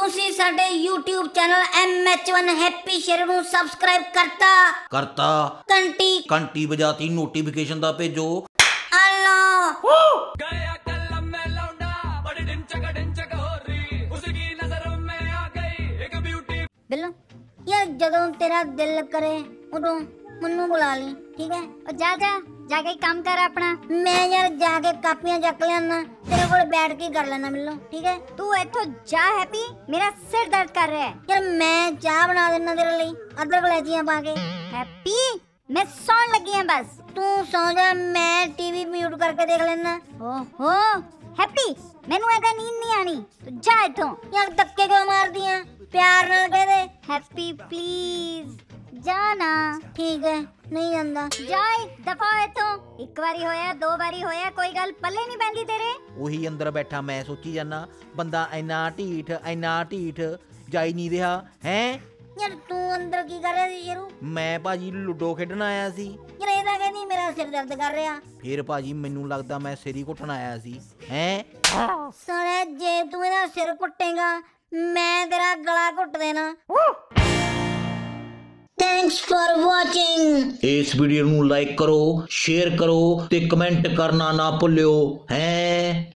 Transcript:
ਤੁਸੀਂ ਸਾਡੇ YouTube channel MH1 happy ਸ਼ੇਰ ਨੂੰ ਸਬਸਕ੍ਰਾਈਬ ਕਰਤਾ ਕਰਤਾ ਕੰਟੀ ਕੰਟੀ ਵਜਾਤੀ ਨੋਟੀਫਿਕੇਸ਼ਨ ਦਾ ਭੇਜੋ ਹਲੋ ਗਇਆ ਕੱਲ ਮੈਂ ਲੌਂਡਾ ਬੜੇ ਦਿਨ ਚਕ ਦਿਨ ਚਕ ਹੋ ਰਹੀ ਉਸ ਦੀ ਨਜ਼ਰ ਮੈਂ ਆ ਗਈ ਇੱਕ ਬਿਊਟੀ ਦਿਲ ਯਾਰ ਜਦੋਂ ਤੇਰਾ ਦਿਲ ਕਰੇ ਉਦੋਂ ਮੈਨੂੰ ਬੁਲਾ ਲਈ, ਠੀਕ ਹੈ? ਉਹ ਜਾ ਜਾ ਜਾ ਕੇ ਕੰਮ ਕਰ ਆਪਣਾ। ਮੈਂ ਯਾਰ ਜਾ ਕੇ ਕਾਪੀਆਂ ਚੱਕ ਲੈਣਾ ਤੇਰੇ ਕੋਲ ਬੈਠ ਕੇ ਕਰ ਲੈਣਾ ਬਿੱਲੋ ਠੀਕ ਹੈ? ਤੂੰ ਇੱਥੋਂ ਜਾ, ਹੈਪੀ। ਮੇਰਾ ਸਿਰ ਦਰਦ ਕਰ ਰਿਹਾ ਹੈ। ਯਾਰ ਮੈਂ ਚਾਹ ਬਣਾ ਦੇਣਾ ਤੇਰੇ ਲਈ ਅਦਰਕ ਲੈਚੀਆਂ ਪਾ ਕੇ। ਹੈਪੀ, ਮੈਂ ਸੌਣ ਲੱਗੀ ਹਾਂ ਬਸ। ਤੂੰ ਸੌਂ ਜਾ, ਮੈਂ ਟੀਵੀ ਮਿਊਟ ਕਰਕੇ ਦੇਖ ਲੈਣਾ ਓਹੋ, ਹੈਪੀ, ਮੈਨੂੰ ਇਹਦਾ ਨੀਂਦ ਨਹੀਂ ਆਣੀ ਤੂੰ ਜਾ ਇੱਥੋਂ। ਯਾਰ ਧੱਕੇ ਕਿਉਂ ਮਾਰਦੀ ਆ? ਪਿਆਰ ਨਾਲ ਕਹਿ ਦੇ। ਹੈਪੀ ਪਲੀਜ਼ ਜਾ ਨਾ ਠੀਕ ਹੈ ਨਹੀਂ ਜਾਂਦਾ ਜਾ ਇੱਕ ਦਫਾ ਇੱਥੋਂ। ਇੱਕ ਵਾਰੀ ਹੋਇਆ ਦੋ ਵਾਰੀ ਹੋਇਆ ਕੋਈ ਗੱਲ ਪੱਲੇ ਨਹੀਂ ਪੈਂਦੀ ਤੇਰੇ। ਉਹੀ ਅੰਦਰ ਬੈਠਾ ਮੈਂ ਸੋਚੀ ਜਾਂਦਾ ਬੰਦਾ ਇੰਨਾ ਢੀਠ ਇੰਨਾ ਢੀਠ ਜਾਈ ਨਹੀਂ ਰਿਹਾ ਹੈ? ਯਾਰ ਤੂੰ ਅੰਦਰ ਕੀ ਕਰ ਰਿਹਾ ਸੀ ਸ਼ੇਰੂ ਮੈਂ ਭਾਜੀ ਲੁੱਡੋ ਖੇਡਣ ਆਇਆ ਸੀ। ਯਾਰ ਇਹ ਤਾਂ ਕਹਿੰਦੀ ਮੇਰਾ ਸਿਰ ਦਰਦ ਕਰ ਰਿਹਾ। ਫੇਰ ਭਾਜੀ ਮੈਨੂੰ ਲੱਗਦਾ ਮੈਂ ਸਿਰ ਹੀ ਘੁੱਟਣ ਆਇਆ ਸੀ ਹੈ? ਸਾਲੇ ਜੇ ਤੂੰ ਇਹਦਾ ਸਿਰ ਕੁੱਟੇਗਾ ਮੈਂ ਤੇਰਾ ਗਲਾ ਘੁੱਟ ਦੇਣਾ। ਥੈਂਕਸ ਫॉर ਵਾਚਿੰਗ ਇਸ ਵੀਡੀਓ ਨੂੰ ਲਾਈਕ ਕਰੋ ਸ਼ੇਅਰ ਕਰੋ ਤੇ ਕਮੈਂਟ ਕਰਨਾ ਨਾ ਭੁੱਲਿਓ, ਹੈ?